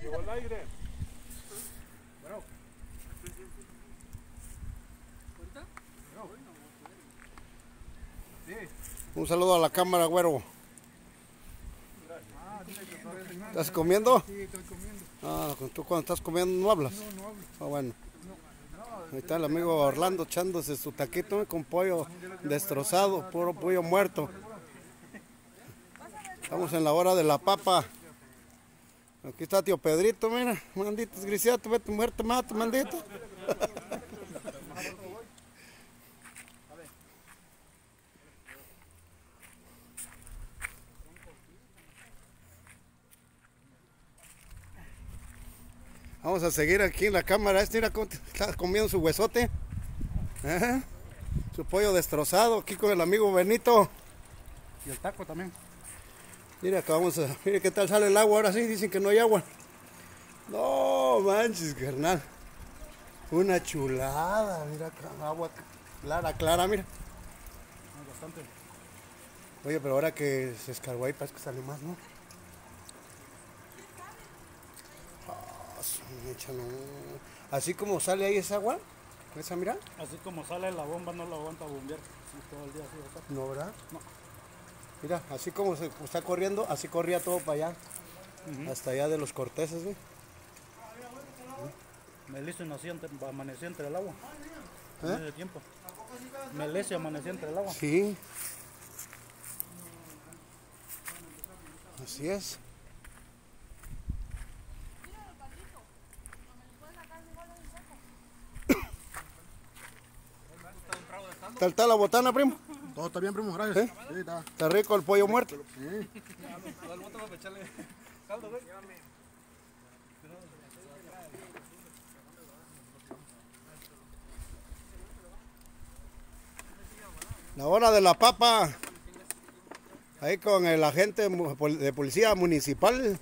Llegó el aire. Bueno. Un saludo a la cámara, güero. ¿Estás comiendo? Sí, estoy comiendo. Ah, tú cuando estás comiendo no hablas. No, no hablo. Ah, bueno. Ahí está el amigo Orlando echándose su taquito con pollo destrozado, puro pollo muerto. Estamos en la hora de la papa. Aquí está tío Pedrito, mira, mandito grisiato, vete muerto, mate, mandito. Vamos a seguir aquí en la cámara. Este mira cómo está comiendo su huesote. Su pollo destrozado aquí con el amigo Benito. Y el taco también. Mira, acá vamos a. Mire qué tal sale el agua. Ahora sí dicen que no hay agua. No manches, carnal. Una chulada. Mira agua clara, clara, mira. Bastante. Oye, pero ahora que se escargó ahí, parece que sale más, ¿no? Ah, no. Así como sale ahí esa agua, esa mira, Así como sale la bomba, no la aguanta bombear. Todo el día así estar. no, ¿verdad? No. Mira, así como se está corriendo, así corría todo para allá, hasta allá de los corteses, ¿sí? Melissa nació entre, amaneció entre el agua. ¿Eh? En medio tiempo. Amaneció entre el agua. Sí. Así es. ¿Tal está la botana, primo? Todo está bien, primo, gracias. ¿Eh? Sí, está. Está rico el pollo muerto. Sí. La hora de la papa. Ahí con el agente de policía municipal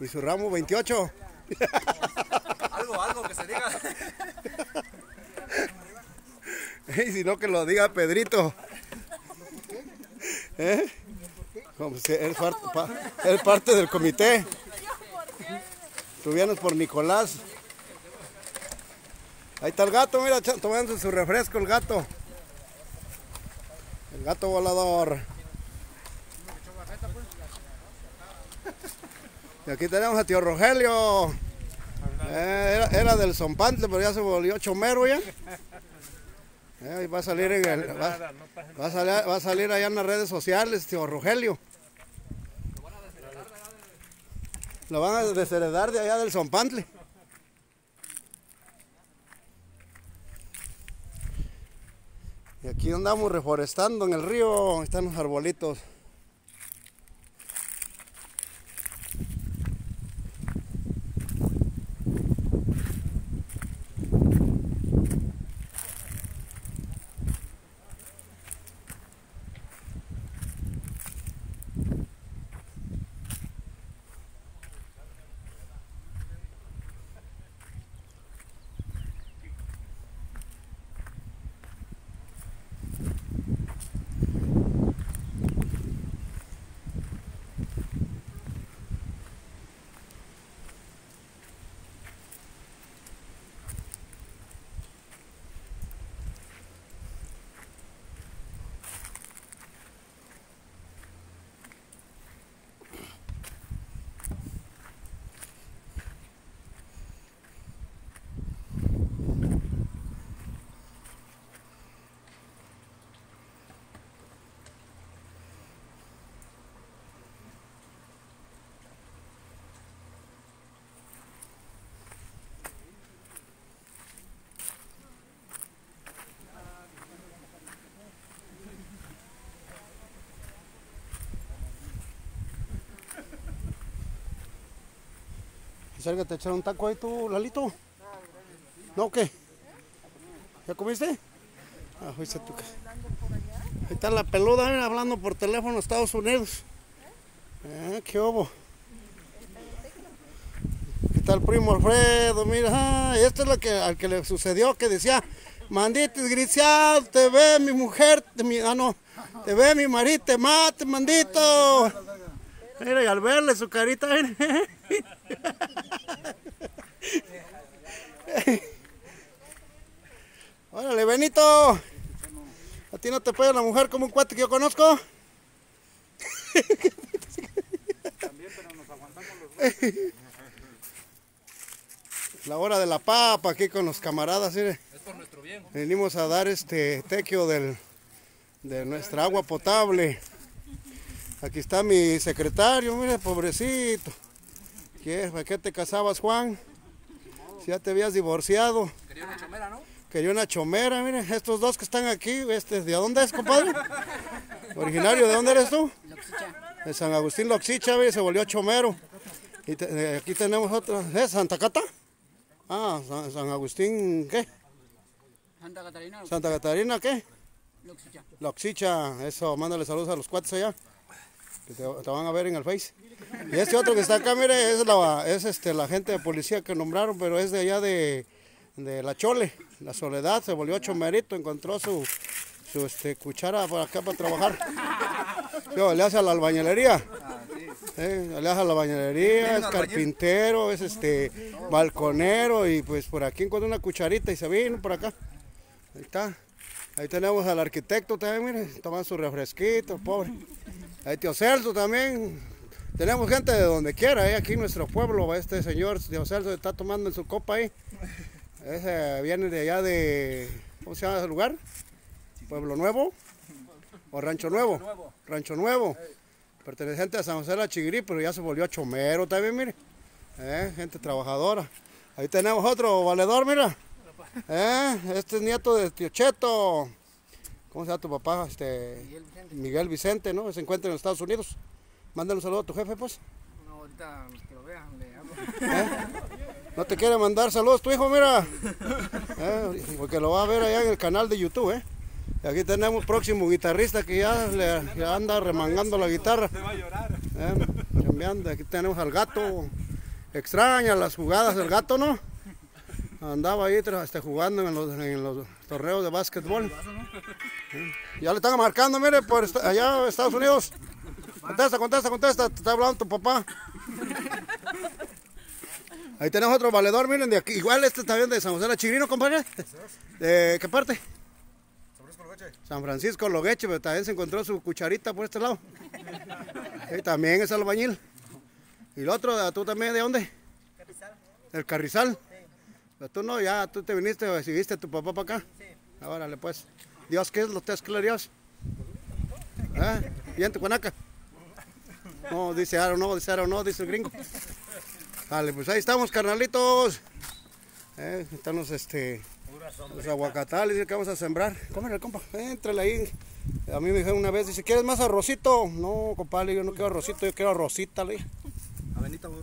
y su ramo 28. Algo, algo que se diga. Y si no, que lo diga Pedrito. ¿Eh? Como si él, parte, del comité. Tú vienes por Nicolás. Ahí está el gato, mira, tomando su refresco el gato. El gato volador. Y aquí tenemos a tío Rogelio. Eh, era, era del Zompantle, pero ya se volvió chomero ya. Eh, va a salir va, va a salir allá en las redes sociales, tío Rogelio. Lo van a desheredar de allá del Zompantle. Y aquí andamos reforestando en el río, están los arbolitos. Acércate a echar un taco ahí tú, Lalito. ¿No qué? ¿Ya comiste? Ah, fuiste tú. Ahí está la peluda mira, hablando por teléfono Estados Unidos. Ah, qué obo. Aquí está el primo Alfredo, mira. Esta es la que al que le sucedió que decía, mandites griciado, te ve mi mujer, te, mi, ah no, te ve mi marido, te mate, mandito. Mira, y al verle su carita, mira. Benito. ¿A ti no te puede la mujer como un cuate que yo conozco? La hora de la papa aquí con los camaradas, mire. Es por nuestro bien. Venimos a dar este tequio del, de nuestra agua potable. Aquí está mi secretario, mire, pobrecito. ¿Qué? ¿Para qué te casabas, Juan? Si ya te habías divorciado. Quería una chomera, ¿no? Quería una chomera, mire, estos dos que están aquí, este, ¿de dónde es, compadre? Originario, ¿de dónde eres tú? De San Agustín Loxicha, mire, se volvió chomero. Y te- eh, aquí tenemos otro, ¿es Santa Cata? Ah, San, San Agustín, ¿qué? Santa Catarina, Santa Catarina, ¿qué? Loxicha. Loxicha, eso, mándale saludos a los cuates allá. Que te, te van a ver en el Face. Y este otro que está acá, mire, es la, es este, la gente de policía que nombraron, pero es de allá de, de La Chole, La Soledad, se volvió chomerito, encontró su, su este, cuchara para acá para trabajar. Yo, le hace a la albañilería. Eh, le hace a la albañilería, es carpintero, es este balconero y pues por aquí encontró una cucharita y se vino por acá. Ahí está. Ahí tenemos al arquitecto también, mire, tomando su refresquito, pobre. Ahí tío Celso también. Tenemos gente de donde quiera, ¿eh? aquí en nuestro pueblo, este señor tío Celso está tomando en su copa ahí. Ese viene de allá de, ¿cómo se llama ese lugar? Pueblo Nuevo o Rancho Nuevo. Rancho Nuevo. Perteneciente a San José de la Chigrí, pero ya se volvió a chomero también, mire. Eh, gente trabajadora. Ahí tenemos otro valedor, mira. Eh, este es nieto de tío Cheto. ¿Cómo se llama tu papá? Este, Miguel Vicente, ¿no? Se encuentra en los Estados Unidos. Mándale un saludo a tu jefe, pues. No, ahorita que lo vean, le hablo. No te quiere mandar saludos tu hijo, mira. Eh, porque lo va a ver allá en el canal de YouTube, ¿eh? Y aquí tenemos próximo guitarrista que ya le ya anda remangando la guitarra. va a llorar. Eh. Aquí tenemos al gato. Extraña las jugadas del gato, ¿no? Andaba ahí tra- este, jugando en los, en los torneos de básquetbol. Eh, Ya le están marcando, mire, por allá Estados Unidos. Contesta, contesta, contesta. Te está hablando tu papá. Ahí tenemos otro valedor, miren, de aquí. Igual este también de San José de Chirino, compadre. ¿De qué parte? San Francisco Logueche, pero también se encontró su cucharita por este lado. También es albañil. ¿Y el otro, tú también de dónde? El Carrizal. Pero tú no, ya tú te viniste, seguiste a tu papá para acá. Ahora pues. Dios, ¿qué es lo que es Dios? ¿Eh? ¿Y en Tijuanaca? No, dice Aro, no, dice Aro, no, dice el gringo. Vale, pues ahí estamos, carnalitos. Eh, están los, este, los aguacatales que vamos a sembrar. Cómele, compa, éntrale ahí. A mí me dijeron una vez, dice, ¿quieres más arrocito? No, compadre, yo no quiero arrocito, yo quiero arrocita, le dije. A Benita, güey.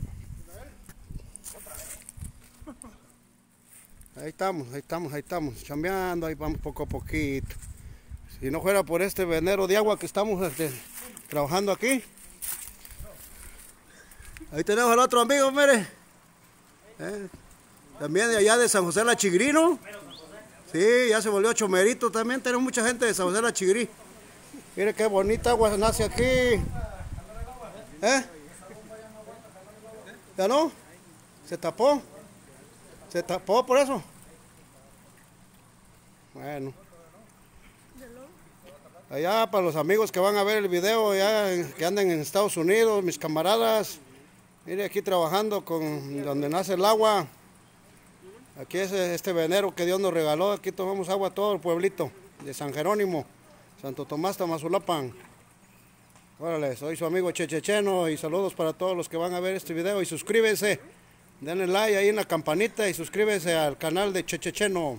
Ahí estamos, ahí estamos, ahí estamos, chambeando, ahí vamos poco a poquito. Si no fuera por este venero de agua que estamos este, trabajando aquí. Ahí tenemos al otro amigo, mire. Eh, También de allá de San José la Chigrino. Sí, ya se volvió chomerito también. Tenemos mucha gente de San José la Chigrí. Mire qué bonita agua nace aquí. ¿Eh? ¿Ya no? ¿Se tapó? ¿Se tapó por eso? Bueno. Allá para los amigos que van a ver el video, ya que andan en Estados Unidos, mis camaradas. Mire aquí trabajando con donde nace el agua. Aquí es este venero que Dios nos regaló. Aquí tomamos agua todo el pueblito de San Jerónimo, Santo Tomás Tamazulapan. Órale, soy su amigo Chechecheno y saludos para todos los que van a ver este video y suscríbense. Denle like ahí en la campanita y suscríbense al canal de Chechecheno.